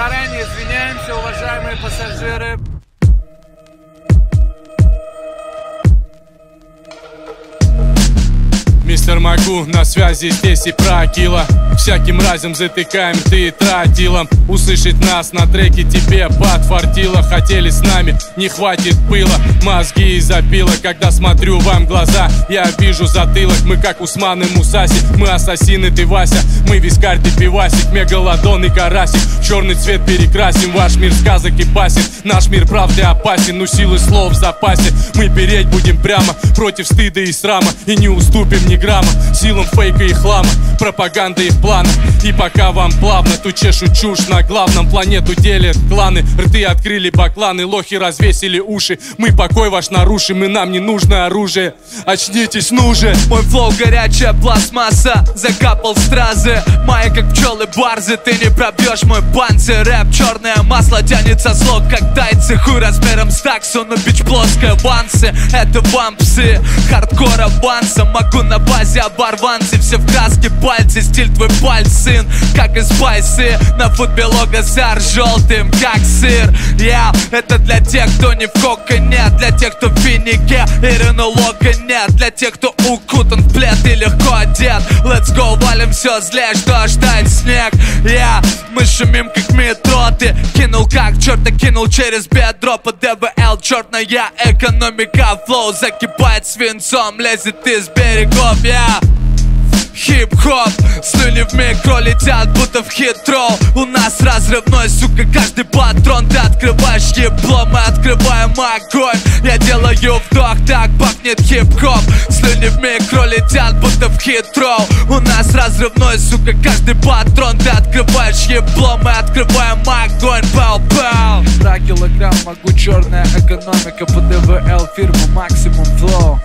Заранее извиняемся, уважаемые пассажиры. Мистер Магу на связи здесь и прокила Всяким разом затыкаем ты и тротилом. Услышать нас на треке тебе подфартило. Хотели с нами, не хватит пыла. Мозги запила, когда смотрю вам глаза. Я вижу затылок, мы как Усман и Мусаси. Мы ассасины, ты Вася, мы вискарь, ты пивасик Мегалодон и карасик, черный цвет перекрасим Ваш мир сказок и пасен, наш мир правды опасен Но силы слов в запасе, мы переть будем прямо Против стыда и срама, и не уступим ни грамма Силам фейка и хлама, пропаганда и плана И пока вам плавно ту чешу чушь На главном планету делят кланы. Рты открыли бакланы, лохи развесили уши. Мы покой ваш нарушим, и нам не нужно оружие. Очнитесь, ну же! Мой флоу горячая пластмасса Закапал стразы Мои как пчелы барзы Ты не пробьешь мой панцирь. Рэп черное масло тянется слог Как тайцы. Хуй размером с таксу Но бич плоская вансы. Это вампсы Хардкора банса Могу на базе оборванцы Все в краске пальцы. Стиль твой пальц, сын Как и спайсы. На футбелога сар желтым Как сыр. Я Это для тех, кто не в кока нет. Для тех, кто в финике И ренолога нет. Для тех, кто укутан в плед и легко одет. Let's go, валим все злее, что ждать снег. Я Мы шумим как метро Ты кинул как черта, кинул через бедро. По ДВЛ черная экономика Флоу закипает свинцом Лезет из берегов, я Хип-хоп, слюни в микро летят, будто в хитро. У нас разрывной, сука, каждый патрон. Ты открываешь ебло, мы открываем огонь. Я делаю вдох, так пахнет хип-хоп. Слюни в микро летят, будто в хитро. У нас разрывной, сука, каждый патрон. Ты открываешь ебло, мы открываем огонь. Пау-пау За килограмм могу черная экономика. По ДВЛ фирма Максимум Флоу